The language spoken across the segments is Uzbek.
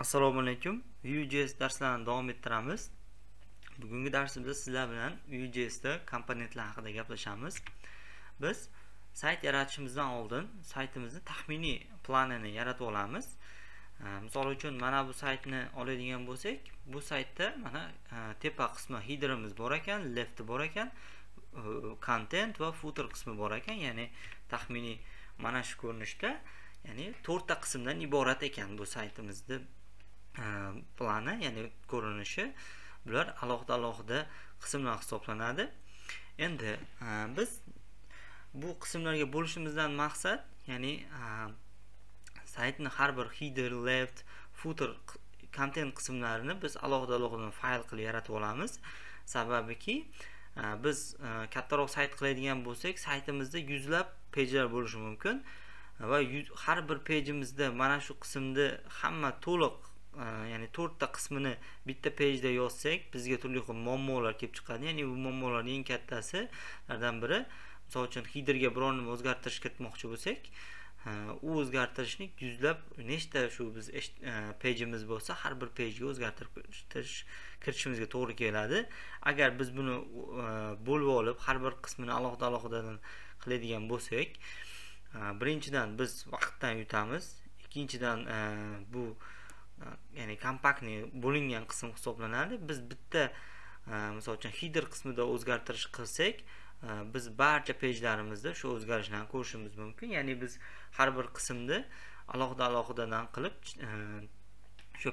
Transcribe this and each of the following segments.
assalomu alaykum. Vue.js darslarini davom ettiramiz. Bugungi darsimizda sizlar bilan Vue.jsda komponentlar haqida gaplashamiz. Biz sayt yaratishimizdan oldin saytimizni taxminiy planini yaratib olamiz. Misol uchun mana bu saytni oladigan bo'lsak bu saytda mana e, tepa qismi headerimiz bor ekan lefti bor ekan e, content va footer qismi bor ekan ya'ni taxminiy mana shu ko'rinishda ya'ni to'rtta qismdan iborat ekan bu saytimizni plani ya'ni ko'rinishi bular alohida alohida qismlar hisoblanadi endi biz bu qismlarga bo'lishimizdan maqsad ya'ni saytni har bir header left footer content qismlarini biz alohida alohida fayl qilib yaratib olamiz sababiki biz kattaroq sayt qiladigan bo'lsak saytimizda yuzlab pejlar bo'lishi mumkin va har bir pejimizda mana shu qismni hamma to'liq ya'ni to'rtta qismini bitta pejda yozsak bizga turli xil muammolar kelib chiqadi. Ya'ni bu muammolarning eng kattasilardan biri misol uchun hidrga biror nima o'zgartirish kiritmoqchi bo'lsak u o'zgartirishni yuzlab nechta shu biz e, pejimiz bo'lsa har bir pejga o'zgartirish kiritishimizga to'g'ri keladi. Agar biz buni e, bo'lib olib har bir qismini alohida alohidadan qiladigan bo'lsak e, birinchidan biz vaqtdan yutamiz. Ikkinchidan bu ya'ni kompaktniy bo'lingan qism hisoblanadi. Biz bitta misol uchun header qismida o'zgartirish qilsak biz barcha pejlarimizda shu o'zgarishlarni ko'rishimiz mumkin. Ya'ni biz har bir qismni alohida alohidadan qilib shu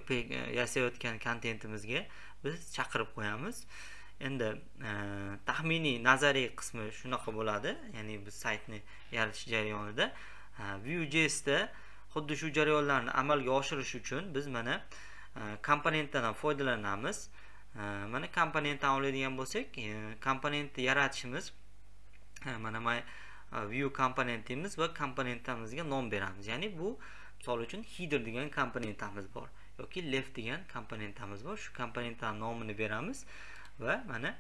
yasayotgan kontentimizga biz chaqirib qo'yamiz. Endi taxminiy nazariy qismi shunaqa bo'ladi. Ya'ni biz saytni yaratish jarayonida Vue.jsda xuddi shu jarayonlarni amalga oshirish uchun biz mana e, komponentdan foydalanamiz. E, mana komponentdan oladigan bo'lsak e, komponentni yaratishimiz mana view komponentimiz va komponentimizga nom beramiz. Ya'ni bu misol uchun header degan komponentamiz bor yoki left degan komponentamiz bor. Shu komponentlarni nomini beramiz va mana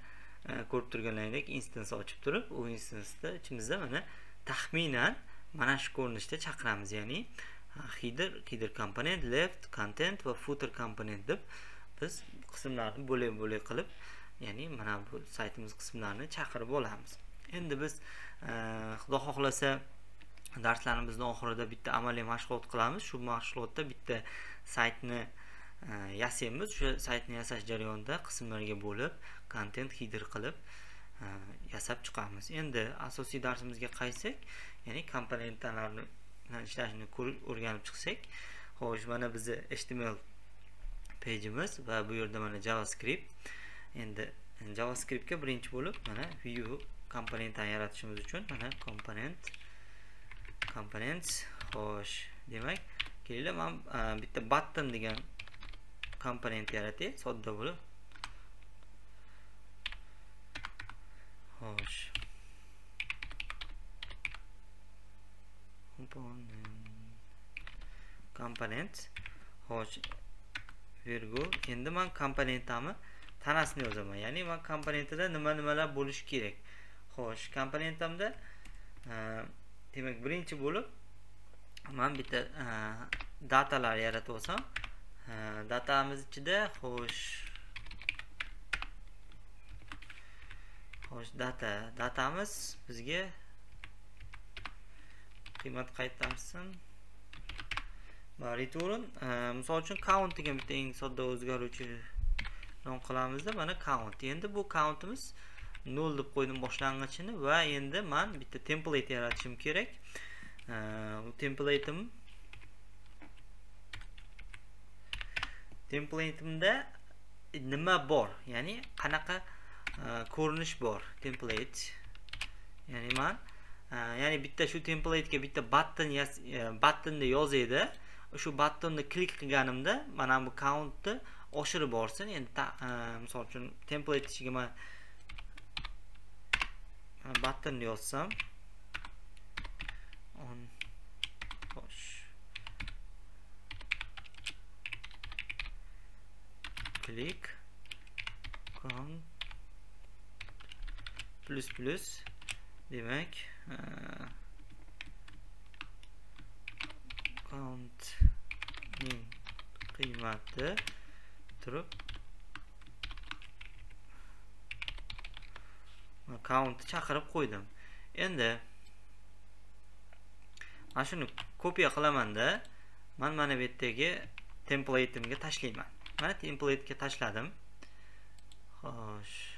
ko'rib turganlaringdek instance ochib turib u instansda ichimizda mana taxminan mana shu ko'rinishda chaqiramiz. Ya'ni header header komponent left content va footer komponent deb biz qismlarni bo'lak bo'lak qilib ya'ni mana bu saytimiz qismlarini chaqirib olamiz. Endi biz e, xudo xohlasa darslarimizni oxirida bitta amaliy mashg'ulot qilamiz. Shu mashg'ulotda bitta saytni e, yasaymiz. O'sha saytni yasash jarayonida qismlarga bo'lib kontent header qilib e, yasab chiqamiz. Endi asosiy darsimizga qaytsak ya'ni komponentlarni ishlashini o'rganib chiqsak xo'sh mana bizni html pejimiz va bu yerda mana javascript. Endi javascriptga birinchi bo'lib mana view komponentani yaratishimiz uchun mana komponent komponent xo'sh demak kelinglar man bitta button degan komponent yaratay sodda bo'lib xo'sh komponent. Xo'sh virgul endi man komponentamni tanasini yozaman. Ya'ni man komponentida nima nimalar bo'lishi kerak? Xo'sh komponentamda e, demak birinchi bo'lib man bitta e, datalar yaratib olsam e, datamiz ichida xo'sh xo'sh data datamiz bizga qiymat qaytarsin. Va return misol uchun count degan bitta eng sodda o'zgaruvchi nom qilamizda mana count. Endi bu countimiz 0 deb qo'ydim boshlang'ichini va endi man bitta template yaratishim kerak. Templateim templateimda nima bor? Ya'ni qanaqa e, ko'rinish bor? Template. Ya'ni man ya'ni bitta shu templatega bitta button e, buttonni yozaydi. Shu buttonni klik qilganimda mana bu countni oshirib borsin. Endi e, misol uchun template ichiga man buttonni yozsam. Xo'sh klik count. Plus plus. Demak countning qiymati turib count chaqirib qo'ydim. Endi mana shuni kopiya qilamanda man mana bu yerdagi template'imga tashlayman. Mana template'ga tashladim. Xo'sh.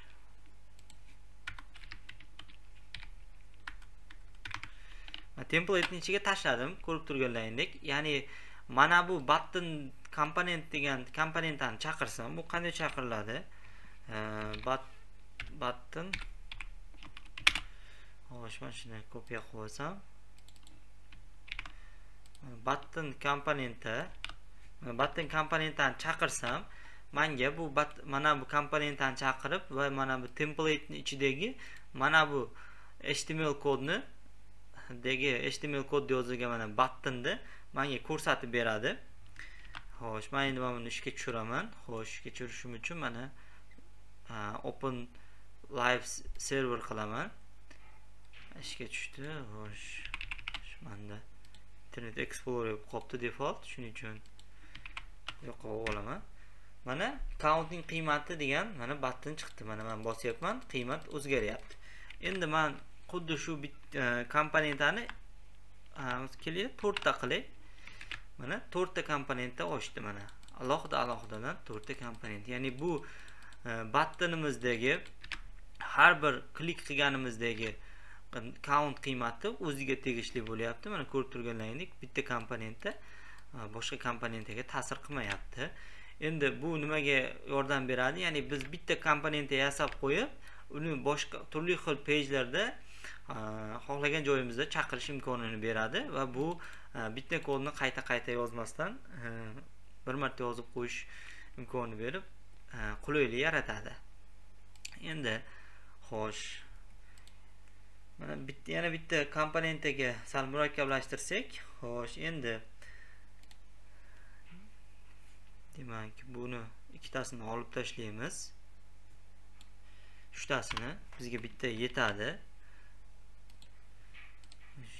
Template ichiga tashladim ko'rib turganlaringdek ya'ni mana bu button komponent degan komponentani chaqirsam bu qanday chaqiriladi? Button. Xo'sh mana shuni kopiya qilib olsam. Button komponenti button komponentani chaqirsam manga bu mana bu komponentani chaqirib va mana bu template'ni ichidagi mana bu html kodni dagi html kodni yozilgan mana buttonni menga ko'rsatib beradi. Xo'sh man endi mana buni ishga tushiraman. Xo'sh ishga tushirishim uchun mana open live server qilaman. Ishga tushdi. Xo'sh manda internet explorer qolibdi default. Shuning uchun yo'qolib olaman. Mana countning qiymati degan mana battin chiqdi. Mana man bosyapman. Qiymat o'zgaryapti. Endi man xuddi shu e, komponentani e, kelinglar to'rtta qilay. Mana to'rtta komponentda ochdi mana. Alohida alohidadan to'rtta komponent. Ya'ni bu e, buttonimizdagi har bir klik qilganimizdagi count qiymati o'ziga tegishli bo'lyapti. Mana ko'rib turganlaringdek bitta komponentda e, boshqa komponentaga ta'sir qilmayapti. Endi bu nimaga yordam beradi? Ya'ni biz bitta komponentni yasab qo'yib uni boshqa turli xil pejlarda Э, xohlagan joyimizda chaqirish imkonini beradi va bu e, bitta kodni qayta qayta yozmasdan e, bir marta yozib qo'yish imkonini berib e, qulaylik yaratadi. Endi xo'sh mana bitta yana bitta komponentaga sal murakkablashtirsak xo'sh endi demak buni ikkitasini olib tashlaymiz. Uchtasini bizga bitta yetadi.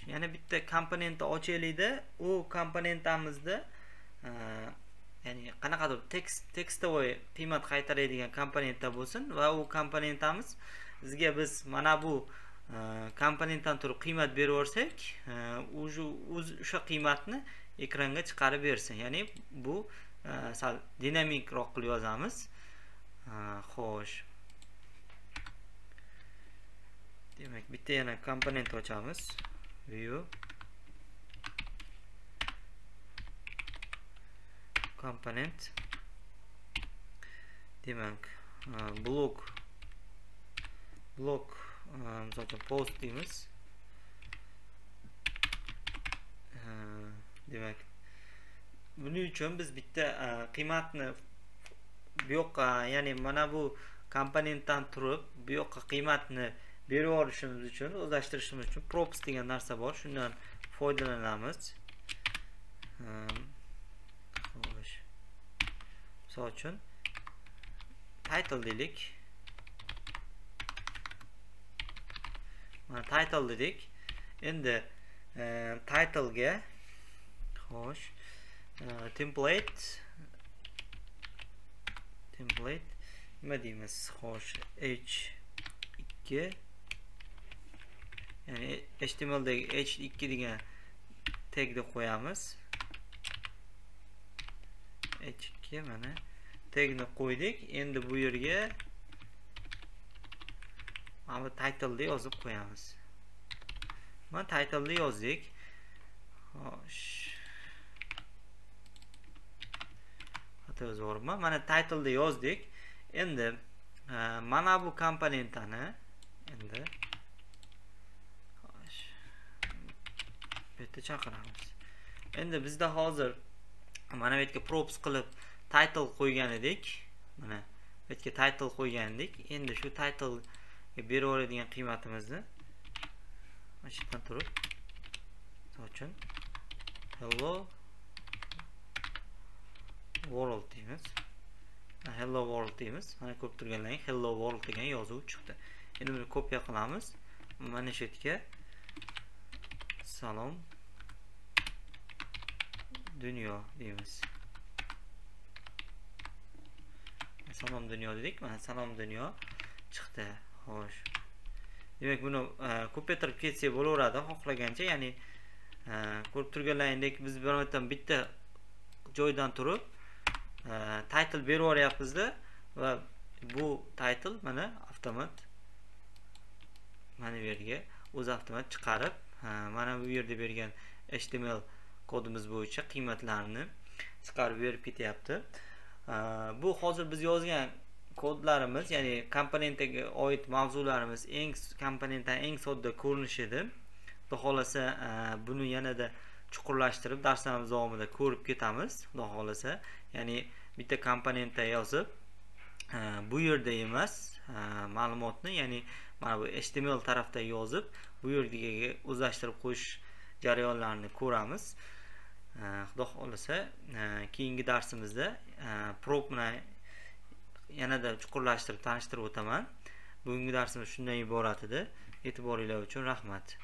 Yana bitta komponentni ochaylikda u komponentamizni e, ya'ni qanaqadir tekst tekstovoy qiymat qaytaradigan komponentda bo'lsin va u komponentamiz bizga biz mana bu e, komponentdan turib qiymat berib yuborsak e, o'sha qiymatni ekranga chiqarib bersin. Ya'ni bu sal dinamikroq qilib yozamiz. Xo'sh. Demak bitta yana komponent ochamiz. View component demak blok. Blok uchun post deymiz demak buning uchun biz bitta qiymatni bu yoqqa ya'ni mana bu komponentdan turib bu yoqqa qiymatni berib yuborishimiz uchun o'zlashtirishimiz uchun props degan narsa bor. Shundan foydalanamiz. Ehm, xo'sh. Misol uchun title deylik mana title dedik. Endi title titlega xo'sh ehm, template template nima deymiz? Xo'sh h2 ya'ni htmldagi h2 degan tagni qo'yamiz. H2 mana tagni qo'ydik. Endi bu yerga mana bu title'ni yozib qo'yamiz. Mana title'ni yozdik. Xo'sh. Xato yozib mana title'ni yozdik. Endi e, mana bu komponentani endi albatta chaqiramiz. Endi bizda hozir mana bu yerga props qilib title qo'ygan edik. Mana bu yerga title qo'ygan edik. Endi shu titlega berib yuboradigan qiymatimizni mana shu yerdan turib misol uchun hello world deymiz. Hello world deymiz. Mana ko'rib turganlaring hello world degan yozuv chiqdi. Endi buni kopiya qilamiz. Mana shu yerga salom dunyo deymiz salom dunyo dedik mana salom dunyo chiqdi xo'sh demak buni e, ko'paytirib ketsak bo'laveradi xohlagancha ya'ni e, ko'rib turganlaringdek biz birontadan bitta joydan turib e, title berib yuboryapmizda va bu title mana avtomat mana bu yerga o'zi avtomat chiqarib mana bu yerda bergan html kodimiz bo'yicha qiymatlarni chiqarib berib ketyapti. Bu hozir biz yozgan kodlarimiz ya'ni komponentaga oid mavzularimiz eng komponentdan eng sodda ko'rinishi edi. Xudo xohlasa buni yanada chuqurlashtirib darslarimiz davomida ko'rib ketamiz. Xudo xohlasa ya'ni bitta komponentda yozib bu yerda emas ma'lumotni ya'ni mana bu html tarafda yozib bu yerdagiga o'zlashtirib qo'yish jarayonlarini ko'ramiz. Э, xudo xohlasa э, keyingi darsimizda э, prop bilan yanada chuqurlashtirib tanishtirib o'taman. Bugungi darsimiz shundan iborat edi. E'tiboringlar uchun rahmat.